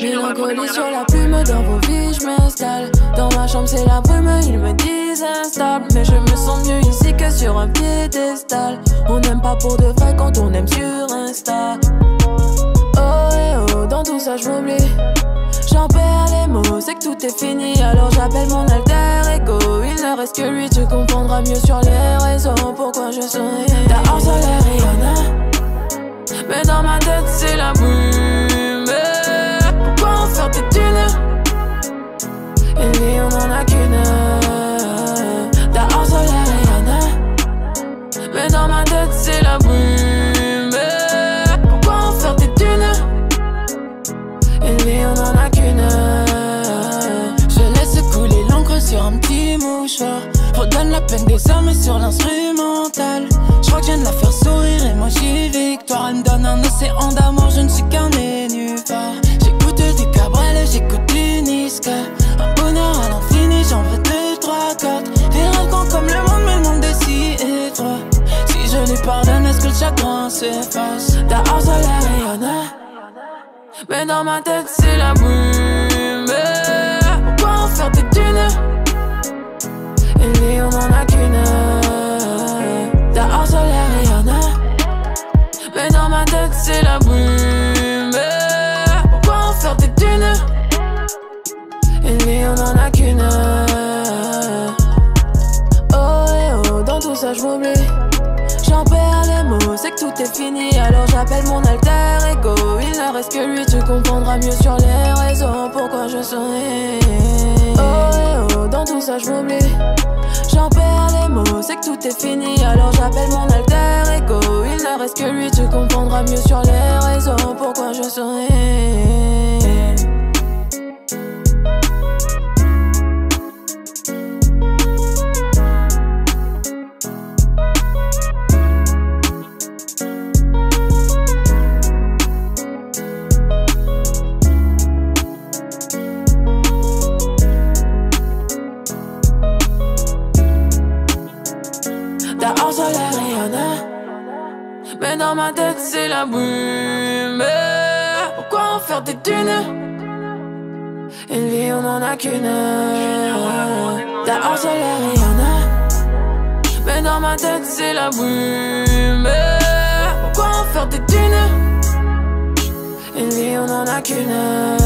Mélancolie sur la plume dans vos vies, je m'installe. Dans ma chambre, c'est la brume, ils me disent instable. Mais je me sens mieux ici que sur un piédestal. On n'aime pas pour de vrai quand on aime sur Insta. Oh, eh oh, dans tout ça, je m'oublie. J'en perds les mots, c'est que tout est fini. Alors j'appelle mon alter ego. Il ne reste que lui, tu comprendras mieux sur les raisons pourquoi je souris. T'as Rihanna. Mais dans ma tête, c'est la brume. Peine des hommes sur l'instrumental. Je crois que je viens de la faire sourire et moi j'ai victoire. Elle me donne un océan d'amour, je ne suis qu'un nénuphar. J'écoute du Cabrel, j'écoute du Niska. Un bonheur à l'infini, j'en veux deux, trois, quatre. Des rêves comme le monde, mais le monde est si étroit. Si je lui pardonne, est-ce que le chagrin s'efface? T'as harcelé Rihanna. Mais dans ma tête, c'est la brume. Tout est fini. Alors j'appelle mon alter ego. Il ne reste que lui, tu comprendras mieux sur les raisons pourquoi je souris. Oh, oh, dans tout ça, je m'oublie. J'en perds les mots, c'est que tout est fini. Alors j'appelle mon alter ego. Il ne reste que lui, tu comprendras mieux sur les raisons pourquoi je souris. T'as harcelé Rihanna. Mais dans ma tête c'est la brume. Pourquoi en faire des thunes? Une vie on en a qu'une. T'as harcelé Rihanna. Mais dans ma tête c'est la brume. Pourquoi en faire des thunes? Une vie on en a qu'une